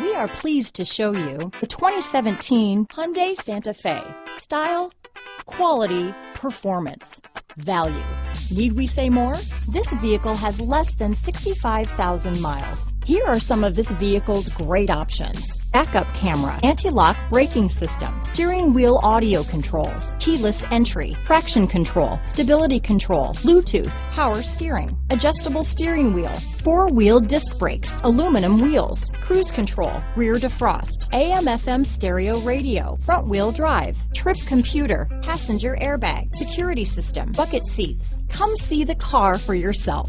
We are pleased to show you the 2017 Hyundai Santa Fe. Style, quality, performance, value. Need we say more? This vehicle has less than 65,000 miles. Here are some of this vehicle's great options. Backup camera, anti-lock braking system, steering wheel audio controls, keyless entry, traction control, stability control, Bluetooth, power steering, adjustable steering wheel, four-wheel disc brakes, aluminum wheels, cruise control, rear defrost, AM FM stereo radio, front wheel drive, trip computer, passenger airbag, security system, bucket seats. Come see the car for yourself.